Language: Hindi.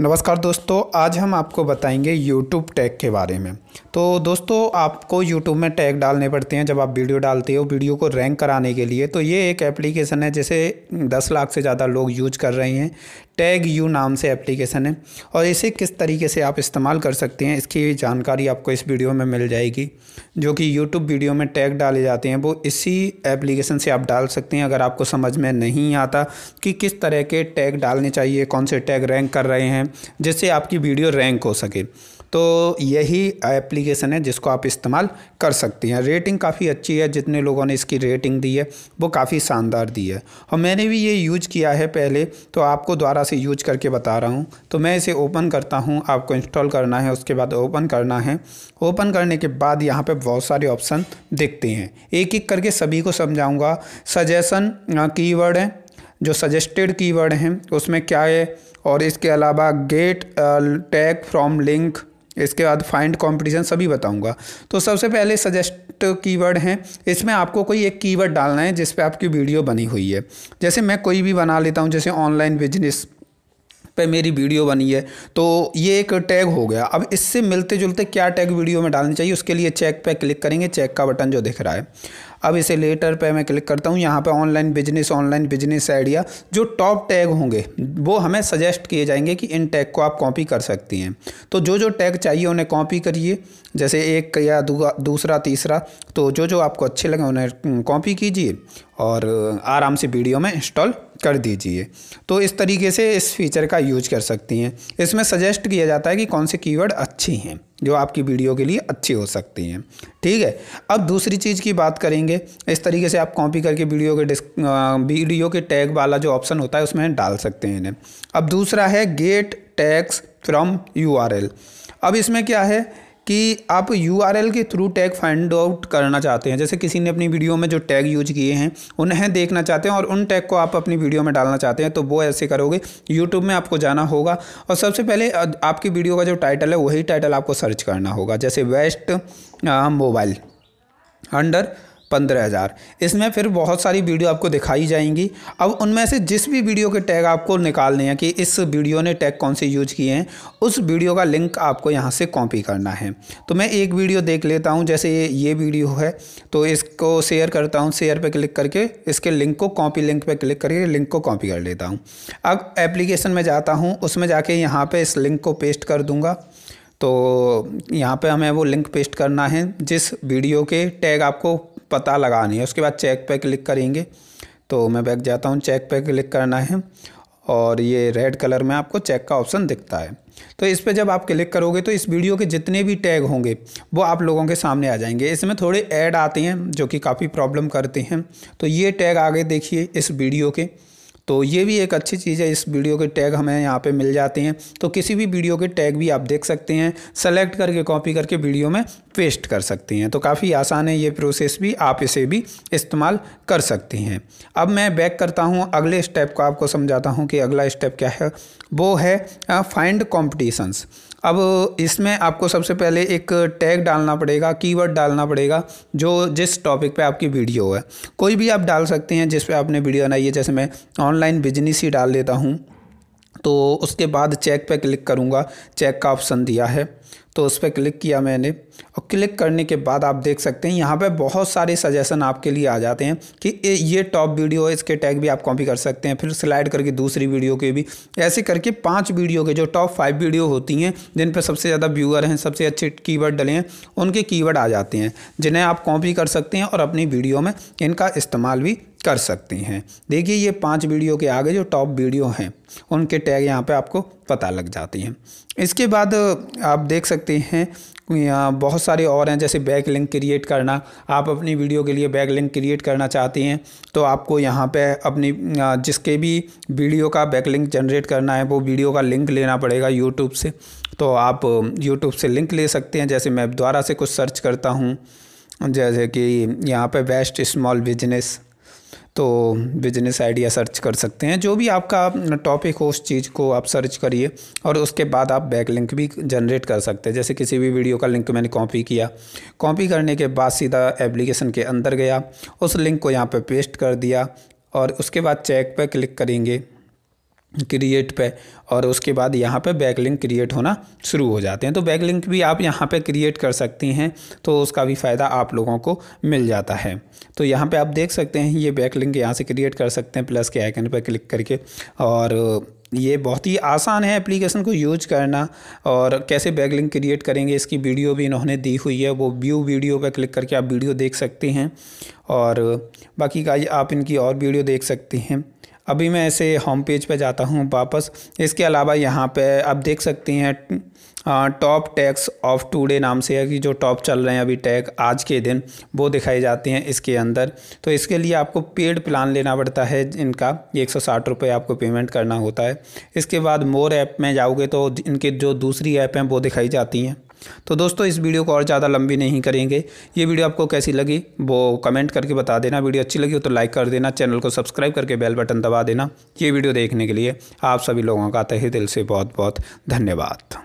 नमस्कार दोस्तों आज हम आपको बताएँगे यूट्यूब टैग के बारे में। तो दोस्तों, आपको यूट्यूब में टैग डालने पड़ते हैं जब आप वीडियो डालते हो वीडियो को रैंक कराने के लिए। तो ये एक एप्लीकेशन है जिसे 10 लाख से ज़्यादा लोग यूज़ कर रहे हैं। टैग यू नाम से एप्लीकेशन है। और इसे किस तरीके से आप इस्तेमाल कर सकते हैं, इसकी जानकारी आपको इस वीडियो में मिल जाएगी। जो कि यूट्यूब वीडियो में टैग डाले जाते हैं, वो इसी एप्लीकेशन से आप डाल सकते हैं। अगर आपको समझ में नहीं आता कि किस तरह के टैग डालने चाहिए, कौन से टैग रैंक कर रहे हैं, जिससे आपकी वीडियो रैंक हो सके। तो यही एप्लीकेशन है जिसको आप इस्तेमाल कर सकते हैं। रेटिंग काफ़ी अच्छी है, जितने लोगों ने इसकी रेटिंग दी है, वो काफ़ी शानदार दी है। और मैंने भी ये यूज़ किया है पहले तो आपको दोबारा से यूज़ करके बता रहा हूँ। तो मैं इसे ओपन करता हूँ, आपको इंस्टॉल करना है, उसके बाद ओपन करना है। ओपन करने के बाद यहाँ पर बहुत सारे ऑप्शन दिखते हैं। एक एक करके सभी को समझाऊँगा। सजेशन कीवर्ड है, जो सजेस्टेड कीवर्ड हैं, उसमें क्या है, और इसके अलावा गेट टैग फ्रॉम लिंक इसके बाद फाइंड कंपटीशन सभी बताऊँगा। तो सबसे पहले सजेस्ट कीवर्ड हैं। इसमें आपको कोई एक कीवर्ड डालना है जिस पे आपकी वीडियो बनी हुई है। जैसे मैं कोई भी बना लेता हूँ, जैसे ऑनलाइन बिज़नेस पे मेरी वीडियो बनी है तो ये एक टैग हो गया। अब इससे मिलते जुलते क्या टैग वीडियो में डालनी चाहिए, उसके लिए चेक पे क्लिक करेंगे चेक का बटन जो दिख रहा है। अब इसे लेटर पे मैं क्लिक करता हूँ। यहाँ पे online business online business idea जो टॉप टैग होंगे, वो हमें सजेस्ट किए जाएँगे कि इन टैग को आप कॉपी कर सकती हैं। तो जो जो टैग चाहिए उन्हें कॉपी करिए, जैसे एक या दूसरा, तीसरा तो जो जो आपको अच्छे लगे उन्हें कॉपी कीजिए और आराम से वीडियो में इंस्टॉल कर दीजिए। तो इस तरीके से इस फीचर का यूज़ कर सकती हैं। इसमें सजेस्ट किया जाता है कि कौन से कीवर्ड अच्छी हैं, जो आपकी वीडियो के लिए अच्छी हो सकती हैं। ठीक है? अब दूसरी चीज़ की बात करेंगे। इस तरीके से आप कॉपी करके वीडियो के डिस्क वीडियो के टैग वाला जो ऑप्शन होता है, उसमें डाल सकते हैं इन्हें। अब दूसरा है गेट टैग्स फ्रॉम यू अब इसमें क्या है? कि आप यूआरएल के थ्रू टैग फाइंड आउट करना चाहते हैं। जैसे किसी ने अपनी वीडियो में जो टैग यूज़ किए हैं, उन्हें देखना चाहते हैं और उन टैग को आप अपनी वीडियो में डालना चाहते हैं तो वो ऐसे करोगे। यूट्यूब में आपको जाना होगा और सबसे पहले आपकी वीडियो का जो टाइटल है, वही टाइटल आपको सर्च करना होगा। जैसे वेस्ट मोबाइल अंडर पंद्रह हज़ार। इसमें फिर बहुत सारी वीडियो आपको दिखाई जाएँगी। अब उनमें से जिस भी वीडियो के टैग आपको निकालने हैं कि इस वीडियो ने टैग कौन से यूज़ किए हैं, उस वीडियो का लिंक आपको यहाँ से कॉपी करना है। तो मैं एक वीडियो देख लेता हूँ, जैसे ये वीडियो है तो इसको शेयर करता हूँ, शेयर पर क्लिक करके इसके लिंक को कॉपी लिंक पर क्लिक करके लिंक को कॉपी कर लेता हूँ। अब एप्लीकेशन में जाता हूँ, उसमें जाके यहाँ पर इस लिंक को पेस्ट कर दूँगा। तो यहाँ पे हमें वो लिंक पेस्ट करना है, जिस वीडियो के टैग आपको पता लगानी है। उसके बाद चेक पे क्लिक करेंगे। तो मैं बैक जाता हूँ। चेक पे क्लिक करना है और ये रेड कलर में आपको चेक का ऑप्शन दिखता है। तो इस पर जब आप क्लिक करोगे तो इस वीडियो के जितने भी टैग होंगे, वो आप लोगों के सामने आ जाएँगे। इसमें थोड़े ऐड आते हैं जो कि काफ़ी प्रॉब्लम करते हैं। तो ये टैग आगे देखिए इस वीडियो के। तो ये भी एक अच्छी चीज़ है, इस वीडियो के टैग हमें यहाँ पे मिल जाते हैं। तो किसी भी वीडियो के टैग भी आप देख सकते हैं सेलेक्ट करके कॉपी करके वीडियो में पेस्ट कर सकते हैं। तो काफ़ी आसान है ये प्रोसेस भी, आप इसे भी इस्तेमाल कर सकते हैं। अब मैं बैक करता हूँ, अगले स्टेप को आपको समझाता हूँ कि अगला स्टेप क्या है। वो है फाइंड कॉम्पिटिशन्स अब इसमें आपको सबसे पहले एक टैग डालना पड़ेगा, कीवर्ड डालना पड़ेगा, जो जिस टॉपिक पे आपकी वीडियो है। कोई भी आप डाल सकते हैं जिस पे आपने वीडियो बनाई है, जैसे मैं ऑनलाइन बिज़नेस ही डाल देता हूँ तो उसके बाद चेक पे क्लिक करूँगा, चेक का ऑप्शन दिया है। तो उस पर क्लिक किया मैंने। और क्लिक करने के बाद आप देख सकते हैं, यहाँ पे बहुत सारे सजेशन आपके लिए आ जाते हैं कि ये टॉप वीडियो है, इसके टैग भी आप कॉपी कर सकते हैं, फिर स्लाइड करके दूसरी वीडियो के भी। ऐसे करके पाँच वीडियो के जो टॉप फाइव वीडियो होती हैं, जिन पर सबसे ज़्यादा व्यूअर हैं, सबसे अच्छे कीवर्ड डले हैं, उनके कीवर्ड आ जाते हैं, जिन्हें आप कॉपी कर सकते हैं और अपनी वीडियो में इनका इस्तेमाल भी कर सकते हैं। देखिए ये पाँच वीडियो के आगे जो टॉप वीडियो हैं, उनके टैग यहाँ पर आपको पता लग जाती हैं। इसके बाद आप देख सकते हैं यहाँ बहुत सारे और हैं, जैसे बैक लिंक क्रिएट करना। आप अपनी वीडियो के लिए बैक लिंक क्रिएट करना चाहते हैं तो आपको यहाँ पे अपनी जिसके भी वीडियो का बैक लिंक जनरेट करना है, वो वीडियो का लिंक लेना पड़ेगा यूट्यूब से। तो आप यूट्यूब से लिंक ले सकते हैं, जैसे मैं द्वारा से कुछ सर्च करता हूँ, जैसे कि यहाँ पे बेस्ट स्मॉल बिज़नेस। तो बिज़नेस आइडिया सर्च कर सकते हैं। जो भी आपका टॉपिक हो, उस चीज़ को आप सर्च करिए और उसके बाद आप बैक लिंक भी जनरेट कर सकते हैं। जैसे किसी भी वीडियो का लिंक मैंने कॉपी किया। कॉपी करने के बाद सीधा एप्लीकेशन के अंदर गया। उस लिंक को यहाँ पे पेस्ट कर दिया और उसके बाद चेक पर क्लिक करेंगे। क्रिएट पे और उसके बाद यहाँ पे बैकलिंक क्रिएट होना शुरू हो जाते हैं। तो बैकलिंक भी आप यहाँ पे क्रिएट कर सकती हैं तो उसका भी फ़ायदा आप लोगों को मिल जाता है। तो यहाँ पे आप देख सकते हैं, ये बैकलिंक यहाँ से क्रिएट कर सकते हैं प्लस के आइकन पर क्लिक करके और ये बहुत ही आसान है एप्लीकेशन को यूज़ करना और कैसे बैकलिंक क्रिएट करेंगे, इसकी वीडियो भी इन्होंने दी हुई है, वो व्यू वीडियो पर क्लिक करके आप वीडियो देख सकते हैं। और बाकी का आप इनकी और वीडियो देख सकते हैं। अभी मैं ऐसे होम पेज पे जाता हूँ वापस। इसके अलावा यहाँ पे आप देख सकते हैं टॉप टैक्स ऑफ़ टुडे नाम से है कि जो टॉप चल रहे हैं अभी टैग आज के दिन, वो दिखाए जाते हैं इसके अंदर। तो इसके लिए आपको पेड प्लान लेना पड़ता है इनका, एक सौ साठ रुपये आपको पेमेंट करना होता है। इसके बाद मोर ऐप में जाओगे तो इनके जो दूसरी ऐप हैं, वो दिखाई जाती हैं। तो दोस्तों, इस वीडियो को और ज़्यादा लंबी नहीं करेंगे। ये वीडियो आपको कैसी लगी, वो कमेंट करके बता देना। वीडियो अच्छी लगी हो तो लाइक कर देना, चैनल को सब्सक्राइब करके बेल बटन दबा देना। ये वीडियो देखने के लिए आप सभी लोगों का तहे दिल से बहुत बहुत धन्यवाद।